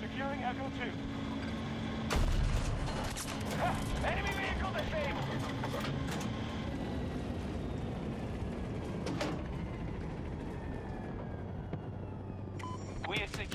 Securing Echo 2. Ah, enemy vehicle disabled! We are secure.